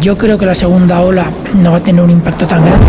Yo creo que la segunda ola no va a tener un impacto tan grande.